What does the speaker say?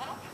알아?